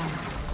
down.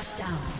Shut down.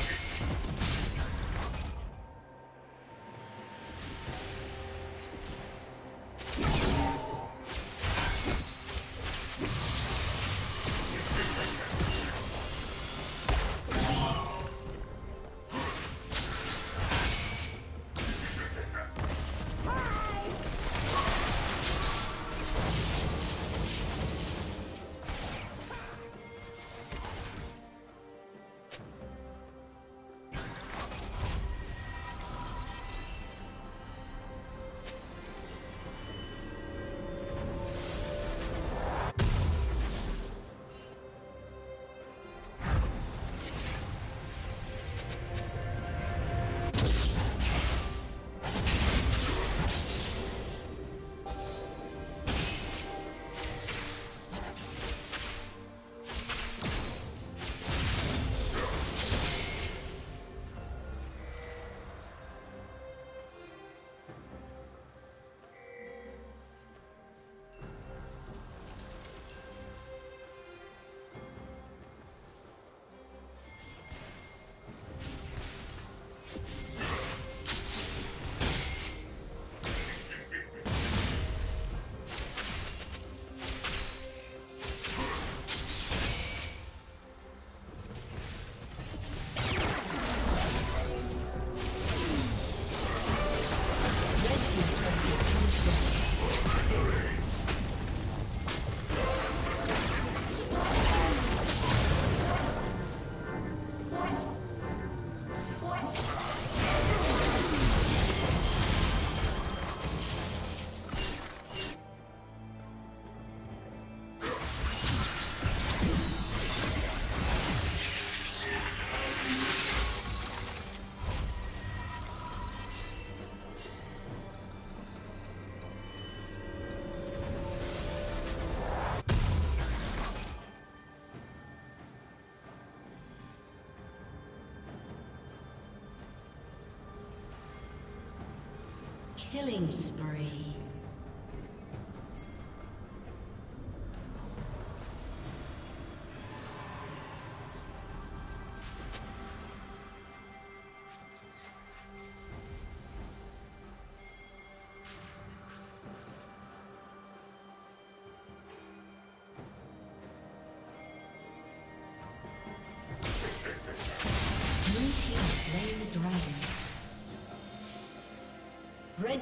Killing spree.